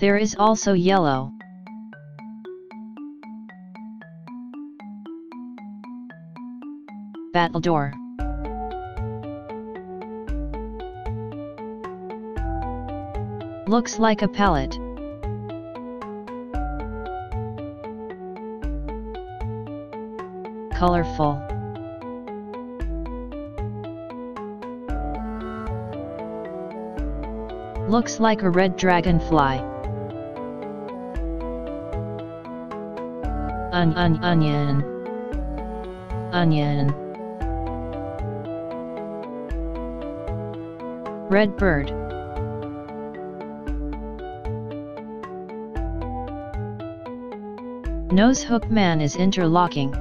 There is also yellow. Battledore. Looks like a palette. Colorful. Looks like a red dragonfly. On on onion. Onion. Red bird. Nose hook man is interlocking.